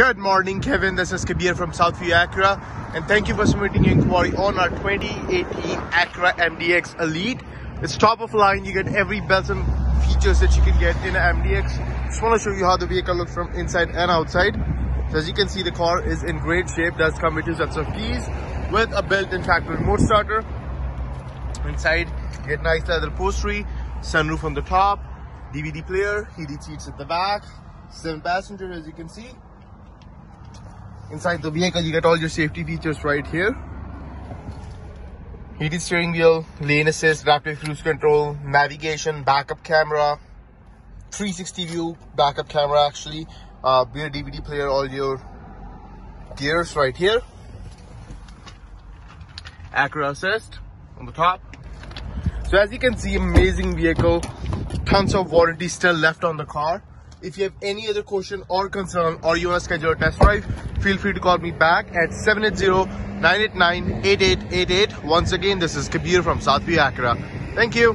Good morning, Kevin. This is Kabir from Southview Acura, and thank you for submitting your inquiry on our 2018 Acura MDX Elite. It's top of line. You get every bells and features that you can get in an MDX. Just want to show you how the vehicle looks from inside and outside. So as you can see, the car is in great shape. Does come with two sets of keys with a built-in factory remote starter. Inside, you get nice leather upholstery, sunroof on the top, DVD player, heated seats at the back, seven passengers as you can see. Inside the vehicle, you get all your safety features right here. Heated steering wheel, lane assist, rapid cruise control, navigation, backup camera, 360 view backup camera actually, uh, rear DVD player, all your gears right here. Acura Assist on the top. So as you can see, amazing vehicle, tons of warranty still left on the car. If you have any other question or concern or you want to schedule a test drive, feel free to call me back at 780-989-8888. Once again, this is Kabir from Southview Acura. Thank you.